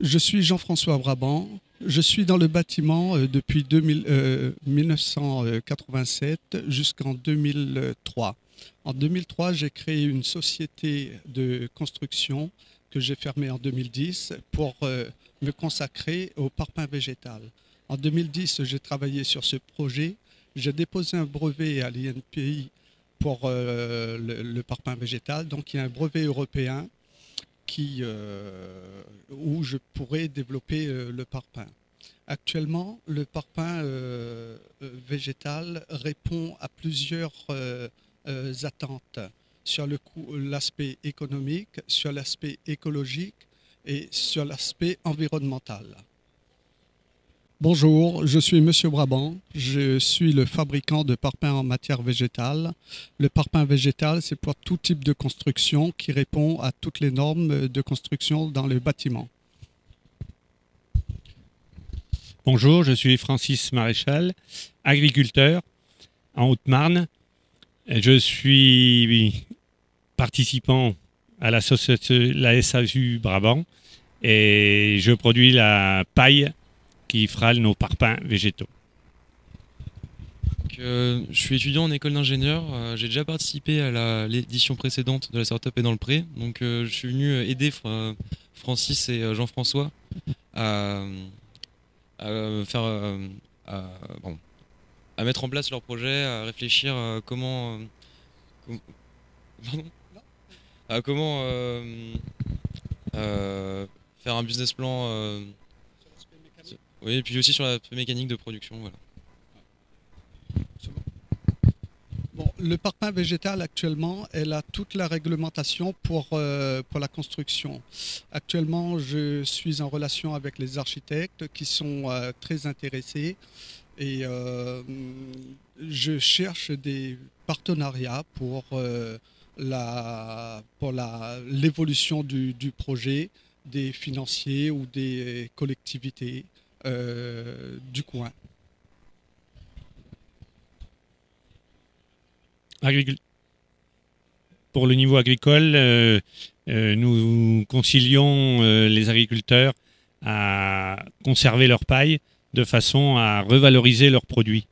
Je suis Jean-François Brabant. Je suis dans le bâtiment euh, depuis 2000, euh, 1987 jusqu'en 2003. En 2003, j'ai créé une société de construction que j'ai fermée en 2010 pour euh, me consacrer au parpaing végétal. En 2010, j'ai travaillé sur ce projet. J'ai déposé un brevet à l'INPI pour le, le parpaing végétal. Donc, il y a un brevet européen qui, où je pourrais développer euh, le parpaing. Actuellement, le parpaing euh, euh, végétal répond à plusieurs attentes sur l'aspect économique, sur l'aspect écologique et sur l'aspect environnemental. Bonjour, je suis Monsieur Brabant. Je suis le fabricant de parpaing en matière végétale. Le parpaing végétal, c'est pour tout type de construction qui répond à toutes les normes de construction dans le bâtiment. Bonjour, je suis Francis Maréchal, agriculteur en Haute-Marne. Je suis participant à la, la SASU Brabant et je produis la paille qui fera nos parpaings végétaux. Euh, je suis étudiant en école d'ingénieur. euh, J'ai déjà participé à l'édition précédente de la startup et dans le pré. Donc, euh, je suis venu aider Fra- Francis et Jean-François à, à, euh, faire, euh, à, bon, à mettre en place leur projet, à réfléchir à comment, euh, com- pardon à comment euh, euh, faire un business plan. oui, et puis aussi sur la mécanique de production. Voilà. Le parpaing végétal actuellement, elle a toute la réglementation pour, euh, pour la construction. Actuellement, je suis en relation avec les architectes qui sont euh, très intéressés et euh, je cherche des partenariats pour la pour la l'évolution du, projet des financiers ou des collectivités du coin. Pour le niveau agricole, euh, euh, nous concilions euh, les agriculteurs à conserver leur paille de façon à revaloriser leurs produits.